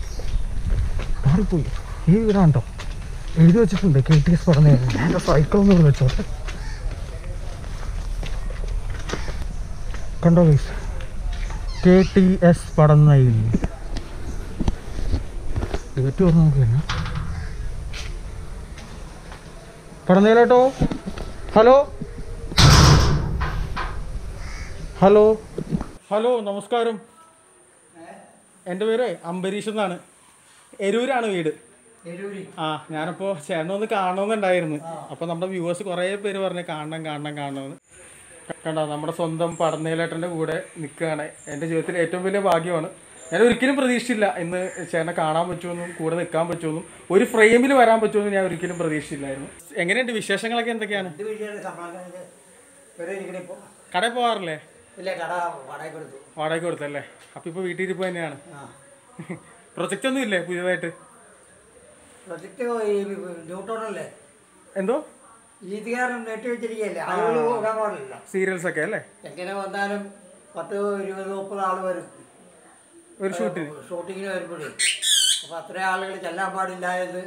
മാറിപ്പോയി. ഈ വീടാണ് കേട്ടോ എഴുതി വെച്ചിട്ടുണ്ട് കെ ടി എസ് പറഞ്ഞു. എന്റെ ഇവിടെ വെച്ചോട്ടെ. കണ്ടോ guys K T S Padannayil. Date ഓർമ്മ നോക്കില്ല പടന്നയിലോട്ടോ ഹലോ? ഹലോ. ഹലോ നമസ്കാരം. എന്റെ പേര് അംബരീഷ് എന്നാണ്. എരൂരാണ് വീട്. ആ ഞാനപ്പോൾ ചേട്ടനൊന്ന് കാണണമെന്നുണ്ടായിരുന്നു അപ്പോൾ നമ്മുടെ വ്യൂവേഴ്സ് കുറേ പേര് പറഞ്ഞു കാണണം കാണണം കാണണമെന്ന് കണ്ടോ നമ്മുടെ സ്വന്തം പടന്നേലേട്ടന്റെ കൂടെ നിൽക്കുകയാണ്. എന്റെ ജീവിതത്തിൽ ഏറ്റവും വലിയ ഭാഗ്യമാണ്. ഞാൻ ഒരിക്കലും പ്രതീക്ഷിച്ചില്ല ഇന്ന് ചേട്ടനെ കാണാൻ പറ്റുമെന്നും കൂടെ നിൽക്കാൻ പറ്റുമെന്നും ഒരു ഫ്രെയിമിൽ വരാൻ പറ്റുമെന്നും ഞാൻ ഒരിക്കലും പ്രതീക്ഷിച്ചില്ലായിരുന്നു. എങ്ങനെയുണ്ട് വിശേഷങ്ങളൊക്കെ എന്തൊക്കെയാണ്? കടയിൽ പോകാറില്ലേ? ഇല്ല കട വാടക കൊടുത്തു. വാടക കൊടുത്തല്ലേ? അപ്പൊ ഇപ്പൊ വീട്ടിൽ ഇരിപ്പ് തന്നെയാണ് പ്രൊജക്റ്റ് ഒന്നും ഇല്ലേ പുതിയതായിട്ട് എന്തോ? സീരിയൽസ് ഒക്കെ അല്ലേ? എങ്ങനെ വന്നാലും പത്ത് ഇരുപത് മുപ്പത് ആൾ വരും. ഒരു ഷൂട്ടിന് ഷൂട്ടിങ്ങിന് വരുമ്പോഴേ. അപ്പോൾ അത്ര ആളുകൾ ചെല്ലാൻ പാടില്ല എന്ന്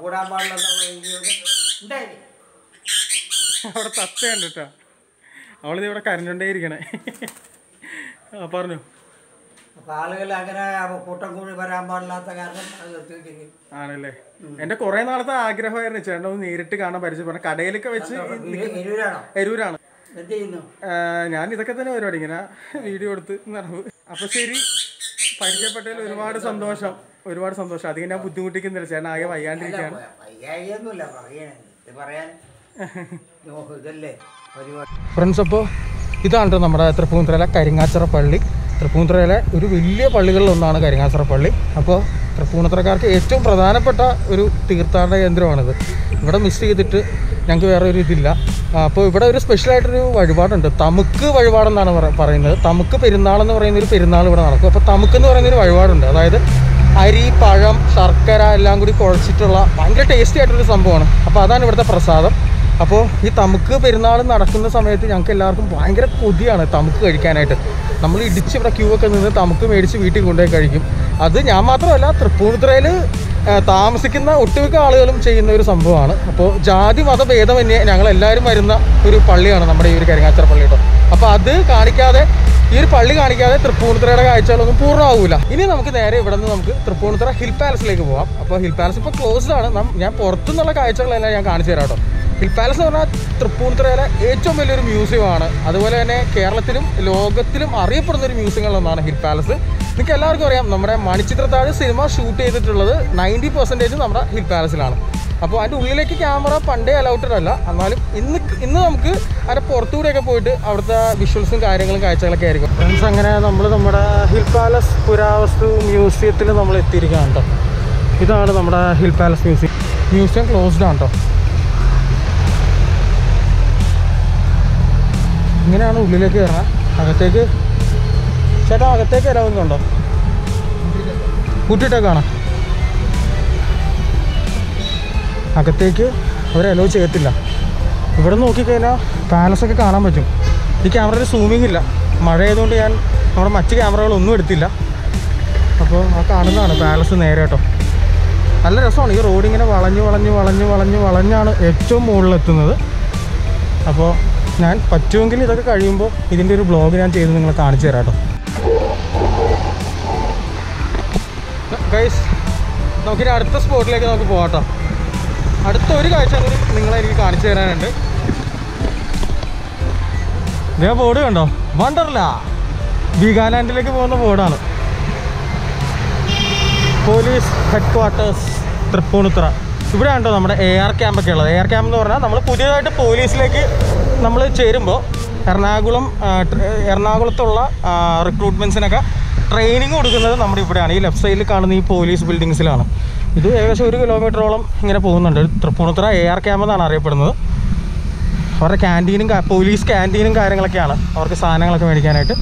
കൂടാൻ പാടില്ല എന്നുള്ള അവിടെ തത്തയുണ്ട് കേട്ടോ. അവളിത് ഇവിടെ കരഞ്ഞോണ്ടേ ഇരിക്കണേ. ആ പറഞ്ഞു. ആളുകൾ അങ്ങനെ കൂട്ടം കൂടി വരാൻ പാടില്ലാത്ത കാരണം അത് ആണല്ലേ? എന്റെ കുറെ നാളത്തെ ആഗ്രഹമായിരുന്നു. ചേട്ടൻ ഒന്ന് നേരിട്ട് കാണാൻ പരിചയപ്പെടാം കടയിലൊക്കെ വെച്ച് എരൂരാണോ? ഞാൻ ഇതൊക്കെ തന്നെ പരിപാടി ഇങ്ങനെ വീഡിയോ എടുത്ത് നടന്നു. അപ്പൊ ശരി. പരിചയപ്പെട്ടതിൽ ഒരുപാട് സന്തോഷം. ഒരുപാട് സന്തോഷം. അധികം ഞാൻ ബുദ്ധിമുട്ടിക്കുന്നില്ല. ചേട്ടൻ ആകെ വയ്യാണ്ടിരിക്കുകയാണ്. പറയാൻ (laughs) ഓ, ഇതല്ലേ? ഫ്രണ്ട്സ് അപ്പോൾ ഇതാണ് നമ്മുടെ തൃപ്പൂണിത്തുറയിലെ കരിങ്ങാച്ചിറ പള്ളി. തൃപ്പൂണിത്തുറയിലെ ഒരു വലിയ പള്ളികളിലൊന്നാണ് കരിങ്ങാച്ചിറ പള്ളി. അപ്പോൾ തൃപ്പൂണിത്തുറക്കാർക്ക് ഏറ്റവും പ്രധാനപ്പെട്ട ഒരു തീർത്ഥാടന കേന്ദ്രമാണിത്. ഇവിടെ മിസ് ചെയ്തിട്ട് ഞങ്ങൾക്ക് വേറെ ഒരു ഇതില്ല. അപ്പോൾ ഇവിടെ ഒരു സ്പെഷ്യലായിട്ടൊരു വഴിപാടുണ്ട്. തമുക്ക് വഴിപാടെന്നാണ് പറ- പറയുന്നത്. തമുക്ക് പെരുന്നാൾ എന്ന് പറയുന്ന ഒരു പെരുന്നാൾ ഇവിടെ നടക്കും. അപ്പോൾ തമുക്ക് എന്ന് പറയുന്ന ഒരു വഴിപാടുണ്ട്. അതായത് അരി പഴം ശർക്കര എല്ലാം കൂടി കുഴച്ചിട്ടുള്ള ഭയങ്കര ടേസ്റ്റി ആയിട്ടൊരു സംഭവമാണ്. അപ്പോൾ അതാണ് ഇവിടുത്തെ പ്രസാദം. അപ്പോൾ ഈ തമുക്ക് പെരുന്നാൾ നടക്കുന്ന സമയത്ത് ഞങ്ങൾക്ക് എല്ലാവർക്കും ഭയങ്കര കൊതിയാണ് തമുക്ക് കഴിക്കാനായിട്ട്. നമ്മൾ ഇടിച്ച് ഇവിടെ ക്യൂ ഒക്കെ നിന്ന് തമുക്ക് മേടിച്ച് വീട്ടിൽ കൊണ്ടുപോയി കഴിക്കും. അത് ഞാൻ മാത്രമല്ല തൃപ്പൂണിത്തുറയിൽ താമസിക്കുന്ന ഒട്ടുമിക്ക ആളുകളും ചെയ്യുന്ന ഒരു സംഭവമാണ്. അപ്പോൾ ജാതി മത ഭേദമന്യേ ഞങ്ങൾ എല്ലാവരും വരുന്ന ഒരു പള്ളിയാണ് നമ്മുടെ ഈ ഒരു കരിങ്ങാച്ചറ പള്ളി കേട്ടോ. അപ്പോൾ അത് കാണിക്കാതെ ഈ ഒരു പള്ളി കാണിക്കാതെ തൃപ്പൂണിത്തുറയുടെ കാഴ്ചകളൊന്നും പൂർണമാവില്ല ഇനി നമുക്ക് നേരെ ഇവിടെ നിന്ന് നമുക്ക് തൃപ്പൂണിത്തുറ ഹിൽ പാലസിലേക്ക് പോവാം. അപ്പോൾ ഹിൽ പാലസ് ഇപ്പോൾ ക്ലോസ്ഡ് ആണ്. ഞാൻ പുറത്തുനിന്നുള്ള കാഴ്ചകളെല്ലാം ഞാൻ കാണിച്ചു തരാം കേട്ടോ. ഹിൽ പാലസ് എന്ന് പറഞ്ഞാൽ തൃപ്പൂണിത്തുറയിലെ ഏറ്റവും വലിയൊരു മ്യൂസിയമാണ്. അതുപോലെ തന്നെ കേരളത്തിലും ലോകത്തിലും അറിയപ്പെടുന്ന ഒരു മ്യൂസിയങ്ങളിലൊന്നാണ് ഹിൽ പാലസ്. നിങ്ങൾക്ക് എല്ലാവർക്കും അറിയാം നമ്മുടെ മണിച്ചിത്രത്താഴ് സിനിമ ഷൂട്ട് ചെയ്തിട്ടുള്ളത് നയന്റി പെർസെന്റേജ് നമ്മുടെ ഹിൽ പാലസിലാണ്. അപ്പോൾ അതിന്റെ ഉള്ളിലേക്ക് ക്യാമറ പണ്ടേ അലൗട്ടഡ് അല്ല എന്നാലും ഇന്ന് ഇന്ന് നമുക്ക് അതിന്റെ പുറത്തുകൂടെയൊക്കെ പോയിട്ട് അവിടുത്തെ വിഷ്വൽസും കാര്യങ്ങളും കാഴ്ചകളൊക്കെ ആയിരിക്കും. ഫ്രണ്ട്സ് അങ്ങനെ നമ്മൾ നമ്മുടെ ഹിൽ പാലസ് പുരാവസ്തു മ്യൂസിയത്തിൽ നമ്മൾ എത്തിയിരിക്കുകയാണ് കേട്ടോ. ഇതാണ് നമ്മുടെ hill palace museum. Museum closed ആണ് കേട്ടോ. ഇങ്ങനെയാണ് ഉള്ളിലേക്ക് കയറണം അകത്തേക്ക്. ചേട്ടാ അകത്തേക്ക് വരാവുന്നുണ്ടോ കൂട്ടിയിട്ടേക്കാണോ അകത്തേക്ക് അവരെ അലോ ചെയ്യത്തില്ല. ഇവിടെ നോക്കിക്കഴിഞ്ഞാൽ പാലസൊക്കെ കാണാൻ പറ്റും. ഈ ക്യാമറയിൽ സൂമിങ് ഇല്ല. മഴ ആയതുകൊണ്ട് ഞാൻ നമ്മുടെ മറ്റ് ക്യാമറകളൊന്നും എടുത്തില്ല. അപ്പോൾ ആ കാണുന്നതാണ് പാലസ് നേരെ കേട്ടോ. നല്ല രസമാണ്. ഈ റോഡിങ്ങനെ വളഞ്ഞ് വളഞ്ഞ് വളഞ്ഞ് വളഞ്ഞ് വളഞ്ഞാണ് ഏറ്റവും മുകളിലെത്തുന്നത്. അപ്പോൾ ഞാൻ പറ്റുമെങ്കിൽ ഇതൊക്കെ കഴിയുമ്പോൾ ഇതിന്റെ ഒരു ബ്ലോഗ് ഞാൻ ചെയ്ത് നിങ്ങളെ കാണിച്ചു തരാം കേട്ടോ. ഗൈസ് നമുക്കിനി അടുത്ത സ്പോട്ടിലേക്ക് നമുക്ക് പോകാം അടുത്ത ഒരു കാഴ്ച കൂടി നിങ്ങളെ എനിക്ക് കാണിച്ചു തരാനുണ്ട്. ഇതേ ബോർഡ് കണ്ടോ? വണ്ടർല വീഗാലാൻഡിലേക്ക് പോകുന്ന ബോർഡാണ് പോലീസ് ഹെഡ് ക്വാർട്ടേഴ്സ് തൃപ്പൂണിത്തുറ ഇവിടെ ഉണ്ടോ നമ്മുടെ എ ആർ ക്യാമ്പൊക്കെ ഉള്ളത്? എ ആർ ക്യാമ്പ് എന്ന് പറഞ്ഞാൽ നമ്മൾ പുതിയതായിട്ട് പോലീസിലേക്ക് നമ്മൾ ചേരുമ്പോൾ എറണാകുളം എറണാകുളത്തുള്ള റിക്രൂട്ട്മെന്റ്സിനൊക്കെ ട്രെയിനിങ് കൊടുക്കുന്നത് നമ്മുടെ ഇവിടെയാണ്. ഈ ലെഫ്റ്റ് സൈഡിൽ കാണുന്ന ഈ പോലീസ് ബിൽഡിങ്സിലാണ് ഇത് ഏകദേശം ഒരു കിലോമീറ്ററോളം ഇങ്ങനെ പോകുന്നുണ്ട്. തൃപ്പൂണിത്തുറ എ ആർ ക്യാമ്പ് എന്നാണ് അറിയപ്പെടുന്നത്. അവരുടെ ക്യാന്റീനും പോലീസ് ക്യാന്റീനും കാര്യങ്ങളൊക്കെയാണ്. അവർക്ക് സാധനങ്ങളൊക്കെ മേടിക്കാനായിട്ട്.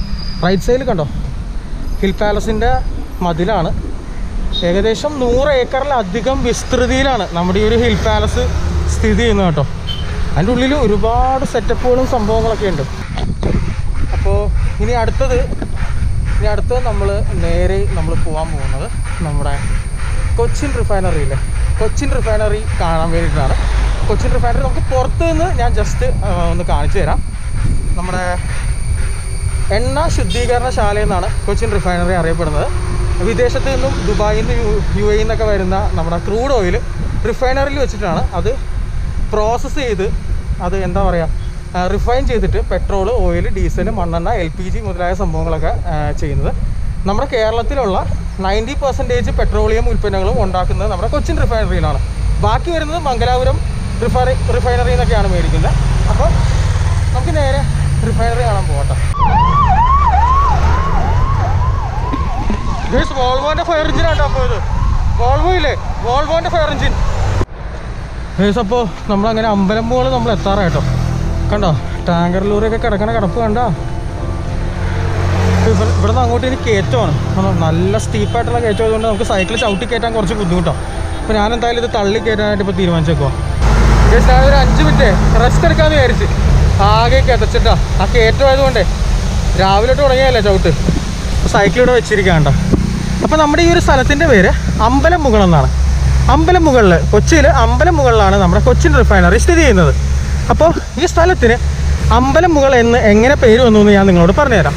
റൈറ്റ് സൈഡിൽ കണ്ടോ? ഹിൽ പാലസിന്റെ മതിലാണ്. ഏകദേശം നൂറ് ഏക്കറിലധികം വിസ്തൃതിയിലാണ് നമ്മുടെ ഈ ഒരു ഹിൽ പാലസ് സ്ഥിതി ചെയ്യുന്നത് കേട്ടോ. അതിന്റെ ഉള്ളിൽ ഒരുപാട് സെറ്റപ്പുകളും സംഭവങ്ങളൊക്കെ ഉണ്ട്. അപ്പോൾ ഇനി അടുത്തത് ഇനി അടുത്തത് നമ്മൾ നേരെ നമ്മൾ പോകാൻ പോകുന്നത് നമ്മുടെ കൊച്ചിൻ റിഫൈനറിയിലെ കൊച്ചിൻ റിഫൈനറി കാണാൻ വേണ്ടിയിട്ടാണ്. കൊച്ചിൻ റിഫൈനറി നമുക്ക് പുറത്ത് നിന്ന് ഞാൻ ജസ്റ്റ് ഒന്ന് കാണിച്ചു തരാം. നമ്മുടെ എണ്ണ ശുദ്ധീകരണശാല എന്നാണ് കൊച്ചിൻ റിഫൈനറി അറിയപ്പെടുന്നത്. വിദേശത്ത് നിന്നും ദുബായിൽ നിന്ന് യു എയിൽ നിന്നൊക്കെ വരുന്ന നമ്മുടെ ക്രൂഡ് ഓയിൽ റിഫൈനറിയിൽ വെച്ചിട്ടാണ് അത് പ്രോസസ്സ് ചെയ്ത് അത് എന്താ പറയുക റിഫൈൻ ചെയ്തിട്ട് പെട്രോൾ ഓയിൽ ഡീസൽ മണ്ണെണ്ണ എൽ പി ജി മുതലായ സംഭവങ്ങളൊക്കെ ചെയ്യുന്നത്. നമ്മുടെ കേരളത്തിലുള്ള നയന്റി പെർസെന്റേജ് പെട്രോളിയം ഉൽപ്പന്നങ്ങളും ഉണ്ടാക്കുന്നത് നമ്മുടെ കൊച്ചിൻ റിഫൈനറിയിലാണ് ബാക്കി വരുന്നത് മംഗലാപുരം റിഫൈനറി റിഫൈനറി എന്നൊക്കെയാണ് മേടിക്കുന്നത്. അപ്പോൾ നമുക്ക് നേരെ റിഫൈനറി കാണാൻ പോകട്ടെ വോൾവോന്റെ ഫയർ എഞ്ചിൻ ആട്ടോ അപ്പോൾ ഇത്. വോൾവോ ഇല്ലേ? വോൾവോന്റെ ഫയർ എഞ്ചിൻ ഗൈസ് അപ്പോൾ നമ്മളങ്ങനെ അമ്പലമ്പുകൾ നമ്മൾ എത്താറായിട്ടോ കണ്ടോ ടാങ്കർ ലോറിയൊക്കെ കിടക്കണ കിടപ്പ് കണ്ടോ? ഇവിടെ ഇവിടെ നിന്ന് അങ്ങോട്ട് ഇനി കയറ്റമാണ്. നല്ല സ്റ്റീപ്പായിട്ടുള്ള കയറ്റം ആയതുകൊണ്ട് നമുക്ക് സൈക്കിൾ ചവിട്ടി കയറ്റാൻ കുറച്ച് ബുദ്ധിമുട്ടാണ് അപ്പോൾ ഞാൻ എന്തായാലും ഇത് തള്ളി കയറ്റാനായിട്ട് ഇപ്പോൾ തീരുമാനിച്ചേക്കുവാ. ഗൈസ് ഞാനൊരു അഞ്ച് മിനിറ്റ്. റെസ്റ്റ് എടുക്കാമെന്ന് വിചാരിച്ച്. ആകെ കിതച്ചിട്ടാ. ആ കയറ്റം ആയതുകൊണ്ടേ രാവിലെ തുടങ്ങിയല്ലേ ചവിട്ട്? സൈക്കിൾ ഇവിടെ വെച്ചിരിക്കാണ്ട അപ്പോൾ നമ്മുടെ ഈ ഒരു സ്ഥലത്തിന്റെ പേര് അമ്പലം മുകൾ എന്നാണ്. അമ്പലം മുകളിൽ കൊച്ചിയിൽ അമ്പലം മുകളിലാണ് നമ്മുടെ കൊച്ചിൻ റിഫൈനറി സ്ഥിതി ചെയ്യുന്നത്. അപ്പോൾ ഈ സ്ഥലത്തിന് അമ്പലം മുകൾ എന്ന് എങ്ങനെ പേര് വന്നു എന്ന് ഞാൻ നിങ്ങളോട് പറഞ്ഞുതരാം.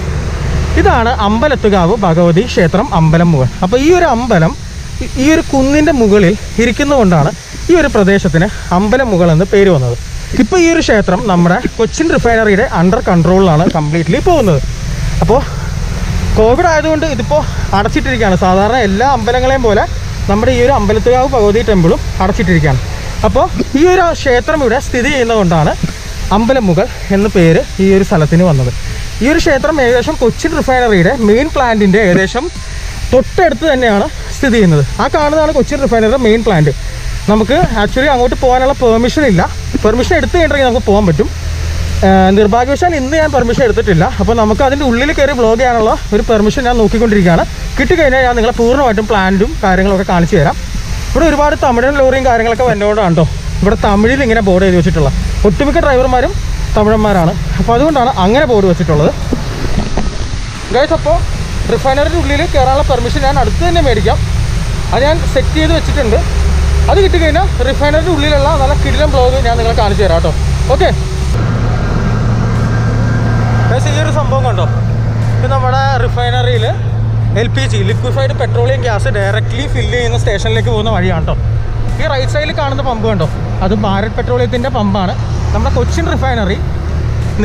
ഇതാണ് അമ്പലത്തുകാവ് ഭഗവതി ക്ഷേത്രം അമ്പലം മുകൾ. അപ്പോൾ ഈ ഒരു അമ്പലം ഈ- ഒരു കുന്നിന്റെ മുകളിൽ ഇരിക്കുന്നതുകൊണ്ടാണ് ഈ ഒരു പ്രദേശത്തിന് അമ്പലം മുകൾ എന്ന് പേര് വന്നത്. ഇപ്പോൾ ഈ ഒരു ക്ഷേത്രം നമ്മുടെ കൊച്ചിൻ റിഫൈനറിയുടെ അണ്ടർ കൺട്രോളിലാണ് കംപ്ലീറ്റ്ലി പോകുന്നത്. അപ്പോൾ കോവിഡ് ആയതുകൊണ്ട് ഇതിപ്പോൾ അടച്ചിട്ടിരിക്കുകയാണ്. സാധാരണ എല്ലാ അമ്പലങ്ങളെയും പോലെ നമ്മുടെ ഈ ഒരു അമ്പലത്തുകാവ് ഭഗവതി ടെമ്പിളും അടച്ചിട്ടിരിക്കുകയാണ്. അപ്പോൾ ഈ ഒരു ക്ഷേത്രം ഇവിടെ സ്ഥിതി ചെയ്യുന്നതുകൊണ്ടാണ് അമ്പലമുകൾ എന്ന പേര് ഈ ഒരു സ്ഥലത്തിന് വന്നത്. ഈ ഒരു ക്ഷേത്രം ഏകദേശം കൊച്ചിൻ റിഫൈനറിയുടെ മെയിൻ പ്ലാന്റിന്റെ ഏകദേശം തൊട്ടടുത്ത് തന്നെയാണ് സ്ഥിതി ചെയ്യുന്നത്. ആ കാണുന്നതാണ് കൊച്ചിൻ റിഫൈനറിയുടെ മെയിൻ പ്ലാന്റ് നമുക്ക് ആക്ച്വലി അങ്ങോട്ട് പോകാനുള്ള പെർമിഷൻ ഇല്ല. പെർമിഷൻ എടുത്തു കഴിഞ്ഞിട്ടുണ്ടെങ്കിൽ നമുക്ക് പോകാൻ പറ്റും. നിർഭാഗ്യവശാൽ ഇന്ന് ഞാൻ പെർമിഷൻ എടുത്തിട്ടില്ല. അപ്പോൾ നമുക്ക് അതിന്റെ ഉള്ളിൽ കയറി ബ്ലോഗ് ചെയ്യാനുള്ള ഒരു പെർമിഷൻ ഞാൻ നോക്കിക്കൊണ്ടിരിക്കുകയാണ്. കിട്ടിക്കഴിഞ്ഞാൽ ഞാൻ നിങ്ങളെ പൂർണമായിട്ടും പ്ലാന്റും കാര്യങ്ങളൊക്കെ കാണിച്ചു തരാം. ഇവിടെ ഒരുപാട് തമിഴൻ ലോറിയും കാര്യങ്ങളൊക്കെ വന്നോണ്ടാണ് കേട്ടോ ഇവിടെ തമിഴിൽ ഇങ്ങനെ ബോർഡ് എഴുതി വെച്ചിട്ടുള്ളത്. ഒട്ടുമിക്ക ഡ്രൈവർമാരും തമിഴന്മാരാണ്. അപ്പോൾ അതുകൊണ്ടാണ് അങ്ങനെ ബോർഡ് വെച്ചിട്ടുള്ളത്. ഗൈസ് അപ്പോൾ റിഫൈനറിന്റെ ഉള്ളിൽ കയറാനുള്ള പെർമിഷൻ ഞാൻ അടുത്ത് തന്നെ മേടിക്കാം. അത് ഞാൻ സെറ്റ് ചെയ്ത് വെച്ചിട്ടുണ്ട്. അത് കിട്ടിക്കഴിഞ്ഞാൽ റിഫൈനറിന്റെ ഉള്ളിലുള്ള നല്ല കിടിലം ബ്ലോഗ് ഞാൻ നിങ്ങളെ കാണിച്ചു തരാം കേട്ടോ ഓക്കെ ഈ ഒരു സംഭവം കണ്ടോ? ഇത് നമ്മുടെ റിഫൈനറിയിൽ L P G liquefied petroleum gas directly fill ചെയ്യുന്ന സ്റ്റേഷനിലേക്ക് പോകുന്ന വഴിയാണ് കേട്ടോ ഈ റൈറ്റ് സൈഡിൽ കാണുന്ന പമ്പ് കണ്ടോ? അത് ഭാരത് പെട്രോളിയത്തിന്റെ പമ്പാണ്. നമ്മുടെ കൊച്ചിൻ റിഫൈനറി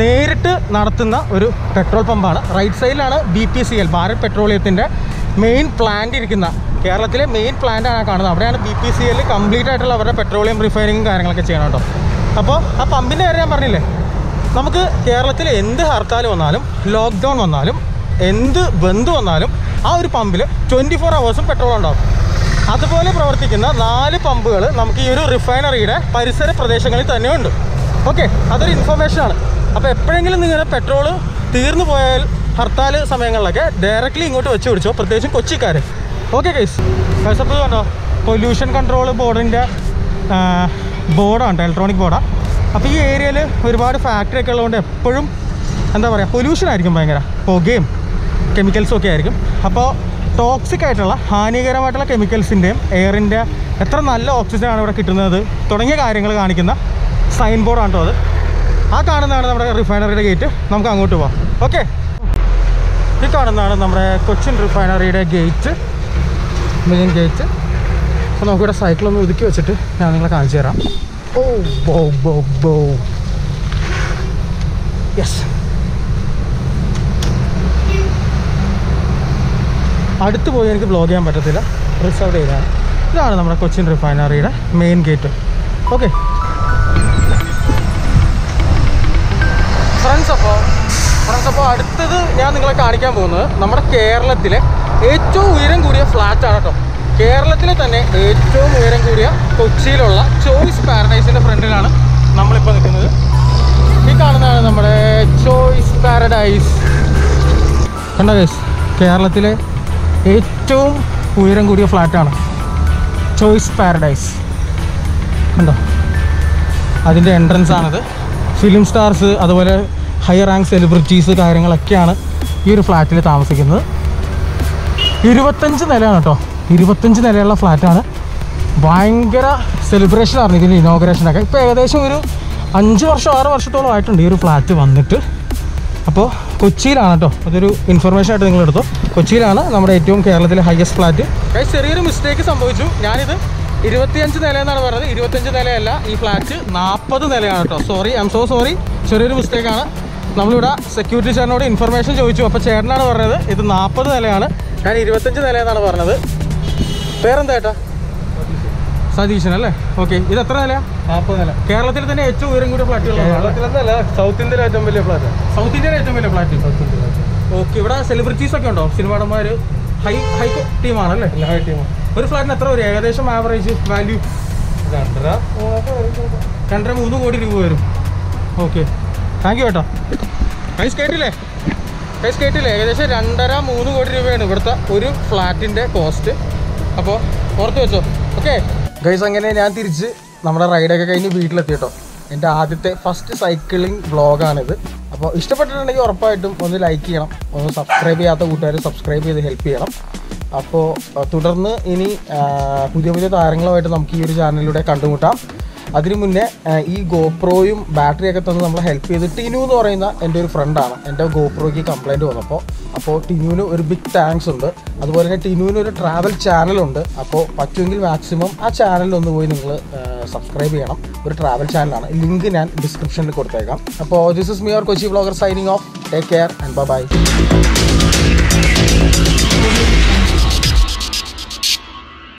നേരിട്ട് നടത്തുന്ന ഒരു പെട്രോൾ പമ്പാണ്. റൈറ്റ് സൈഡിലാണ് B P C L Bharat പെട്രോളിയത്തിന്റെ main plant ഇരിക്കുന്ന. കേരളത്തിലെ മെയിൻ പ്ലാന്റാണ് കാണുന്നത്. അവിടെയാണ് B P C L complete ആയിട്ടുള്ള അവരുടെ പെട്രോളിയം റിഫൈനിങ്ങും കാര്യങ്ങളൊക്കെ ചെയ്യണം കേട്ടോ അപ്പോൾ ആ പമ്പിന്റെ കാര്യം ഞാൻ പറഞ്ഞില്ലേ? നമുക്ക് കേരളത്തിൽ എന്ത് ഹർത്താൽ വന്നാലും ലോക്ക്ഡൗൺ വന്നാലും എന്ത് ബന്ധു വന്നാലും ആ ഒരു പമ്പിൽ ട്വന്റി ഫോർ അവേഴ്സും പെട്രോൾ ഉണ്ടാകും അതുപോലെ പ്രവർത്തിക്കുന്ന നാല് പമ്പുകൾ നമുക്ക് ഈ ഒരു റിഫൈനറിയുടെ പരിസര പ്രദേശങ്ങളിൽ തന്നെ ഉണ്ട്. ഓക്കെ അതൊരു ഇൻഫർമേഷനാണ് അപ്പോൾ എപ്പോഴെങ്കിലും നിങ്ങളുടെ പെട്രോൾ തീർന്നു പോയാൽ ഹർത്താൽ സമയങ്ങളിലൊക്കെ ഡയറക്റ്റ്ലി ഇങ്ങോട്ട് വെച്ച് പിടിച്ചോ പ്രത്യേകിച്ചും കൊച്ചിക്കാർ ഓക്കെ കേസ് അപ്പോൾ കണ്ടോ? പൊല്യൂഷൻ കൺട്രോൾ ബോർഡിന്റെ ബോർഡാണ് ഇലക്ട്രോണിക് ബോർഡാണ് അപ്പോൾ ഈ ഏരിയയിൽ ഒരുപാട് ഫാക്ടറി ഒക്കെ ഉള്ളതുകൊണ്ട് എപ്പോഴും എന്താ പറയുക പൊല്യൂഷൻ ആയിരിക്കും ഭയങ്കര. പുകയും കെമിക്കൽസും ഒക്കെ ആയിരിക്കും. അപ്പോൾ ടോക്സിക് ആയിട്ടുള്ള ഹാനികരമായിട്ടുള്ള കെമിക്കൽസിന്റെയും എയറിന്റെ എത്ര നല്ല ഓക്സിജൻ ആണ് ഇവിടെ കിട്ടുന്നത് തുടങ്ങിയ കാര്യങ്ങൾ കാണിക്കുന്ന സൈൻ ബോർഡാണ് കേട്ടോ അത്. ആ കാണുന്നതാണ് നമ്മുടെ റിഫൈനറിയുടെ ഗേറ്റ് നമുക്ക് അങ്ങോട്ട് പോവാം. ഓക്കെ ഈ കാണുന്നതാണ് നമ്മുടെ കൊച്ചിൻ റിഫൈനറിയുടെ ഗേറ്റ് മെയിൻ ഗേറ്റ് അപ്പോൾ നമുക്കിവിടെ സൈക്കിളൊന്ന് ഒതുക്കി വെച്ചിട്ട് ഞാൻ നിങ്ങളെ കാണിച്ചു തരാം. ഓ ബോ ബോ ബോ യെസ് അടുത്ത് പോയി എനിക്ക് ബ്ലോഗ് ചെയ്യാൻ പറ്റത്തില്ല. റിസർവ് ചെയ്താണ്. ഇതാണ് നമ്മുടെ കൊച്ചിൻ റിഫൈനറിയുടെ മെയിൻ ഗേറ്റ് ഓക്കെ ഫ്രണ്ട്സ് അപ്പോൾ ഫ്രണ്ട്സ് അപ്പോൾ അടുത്തത് ഞാൻ നിങ്ങളെ കാണിക്കാൻ പോകുന്നത് നമ്മുടെ കേരളത്തിലെ ഏറ്റവും ഉയരം കൂടിയ ഫ്ലാറ്റാണ് കേട്ടോ. കേരളത്തിലെ തന്നെ ഏറ്റവും ഉയരം കൂടിയ കൊച്ചിയിലുള്ള ചോയ്സ് പാരഡൈസിന്റെ ഫ്രണ്ടിലാണ് നമ്മളിപ്പോൾ നിൽക്കുന്നത്. ഈ കാണുന്നതാണ് നമ്മുടെ ചോയ്സ് പാരഡൈസ്. കണ്ടോ ഗൈസ് കേരളത്തിലെ ഏറ്റവും ഉയരം കൂടിയ ഫ്ലാറ്റാണ് ചോയ്സ് പാരഡൈസ്. കണ്ടോ? അതിന്റെ എൻട്രൻസ് ആണിത്. ഫിലിം സ്റ്റാർസ് അതുപോലെ ഹൈ റാങ്ക് സെലിബ്രിറ്റീസ് കാര്യങ്ങളൊക്കെയാണ് ഈ ഒരു ഫ്ലാറ്റിൽ താമസിക്കുന്നത്. ഇരുപത്തഞ്ച് നിലയാണ് കേട്ടോ. ഇരുപത്തഞ്ച് നിലയുള്ള ഫ്ലാറ്റാണ്. ഭയങ്കര സെലിബ്രേഷൻ ആയിരുന്നു ഇതിന്റെ ഇനോഗ്രേഷനൊക്കെ ഇപ്പോൾ ഏകദേശം ഒരു അഞ്ച് വർഷം ആറ് വർഷത്തോളം ആയിട്ടുണ്ട് ഈ ഒരു ഫ്ലാറ്റ് വന്നിട്ട്. അപ്പോൾ കൊച്ചിയിലാണ് കേട്ടോ. അതൊരു ഇൻഫർമേഷൻ ആയിട്ട് നിങ്ങൾ എടുത്തോ. കൊച്ചിയിലാണ് നമ്മുടെ ഏറ്റവും കേരളത്തിലെ ഹയസ്റ്റ് ഫ്ലാറ്റ് ചെറിയൊരു മിസ്റ്റേക്ക് സംഭവിച്ചു. ഞാനിത് ഇരുപത്തിയഞ്ച് നില എന്നാണ് പറഞ്ഞത്. ഇരുപത്തിയഞ്ച് നിലയല്ല ഈ ഫ്ലാറ്റ് നാൽപ്പത് നിലയാണ് കേട്ടോ. Sorry I M so sorry ചെറിയൊരു മിസ്റ്റേക്കാണ് നമ്മളിവിടെ സെക്യൂരിറ്റി ചേട്ടനോട് ഇൻഫർമേഷൻ ചോദിച്ചു. അപ്പോൾ ചേട്ടനാണ് പറഞ്ഞത് ഇത് നാൽപ്പത് നിലയാണ്. ഞാൻ ഇരുപത്തഞ്ച് നില എന്നാണ് പറഞ്ഞത്. പേരെന്താ ഏട്ടാ? സതീശൻ അല്ലേ ഓക്കെ. ഇത് എത്ര നാൽപ്പത് നില. കേരളത്തിൽ തന്നെ ഏറ്റവും ഉയരം കൂടിയ ഫ്ലാറ്റുകൾ സൗത്ത് ഇന്ത്യയിലെ ഏറ്റവും വലിയ ഫ്ലാറ്റ് സൗത്ത് ഇന്ത്യയിലെ ഏറ്റവും വലിയ ഫ്ലാറ്റ് ഓക്കെ. ഇവിടെ സെലിബ്രിറ്റീസ് ഒക്കെ ഉണ്ടോ? സിനിമാടന്മാർ ഹൈ ഹൈ ടീമാണ് അല്ലേ ഹൈ ടീമാണ് ഒരു ഫ്ലാറ്റിന് എത്ര വരും? ഏകദേശം ആവറേജ് വാല്യൂ രണ്ടര രണ്ടര മൂന്ന് കോടി രൂപ വരും. ഓക്കെ. താങ്ക് യു കേട്ടോ കൈസ് കേട്ടില്ലേ കൈസ് കേട്ടില്ലേ ഏകദേശം രണ്ടര മൂന്ന് കോടി രൂപയാണ് ഇവിടുത്തെ ഒരു ഫ്ലാറ്റിന്റെ കോസ്റ്റ് അപ്പോൾ ഓർത്ത് വെച്ചോ. ഓക്കെ ഗൈസ് അങ്ങനെ ഞാൻ തിരിച്ച് നമ്മുടെ റൈഡൊക്കെ കഴിഞ്ഞ് വീട്ടിലെത്തി കേട്ടോ. എന്റെ ആദ്യത്തെ ഫസ്റ്റ് സൈക്ലിംഗ് വ്ളോഗാണിത് അപ്പോൾ ഇഷ്ടപ്പെട്ടിട്ടുണ്ടെങ്കിൽ ഉറപ്പായിട്ടും ഒന്ന് ലൈക്ക് ചെയ്യണം. ഒന്ന് സബ്സ്ക്രൈബ് ചെയ്യാത്ത കൂട്ടുകാർ സബ്സ്ക്രൈബ് ചെയ്ത് ഹെൽപ്പ് ചെയ്യണം. അപ്പോൾ തുടർന്ന് ഇനി പുതിയ പുതിയ താരങ്ങളുമായിട്ട് നമുക്ക് ഈ ഒരു ചാനലിലൂടെ കണ്ടുമുട്ടാം. അതിനു മുന്നേ ഈ ഗോപ്രോയും ബാറ്ററിയൊക്കെ തന്ന് നമ്മളെ ഹെൽപ്പ് ചെയ്ത് ടിനു എന്ന് പറയുന്ന എന്റെ ഒരു ഫ്രണ്ടാണ് എന്റെ ഗോപ്രോയ്ക്ക് കംപ്ലൈന്റ് വന്നപ്പോൾ അപ്പോൾ ടിനുവിന് ഒരു ബിഗ് താങ്ക്സ് ഉണ്ട്. അതുപോലെ തന്നെ ടിനുവിന് ഒരു ട്രാവൽ ചാനലുണ്ട് അപ്പോൾ പറ്റുമെങ്കിൽ മാക്സിമം ആ ചാനലിലൊന്ന് പോയി നിങ്ങൾ സബ്സ്ക്രൈബ് ചെയ്യണം. ഒരു ട്രാവൽ ചാനലാണ് ലിങ്ക് ഞാൻ ഡിസ്ക്രിപ്ഷനിൽ കൊടുത്തേക്കാം. അപ്പോൾ this is mere Kochi blogger signing off take care and bye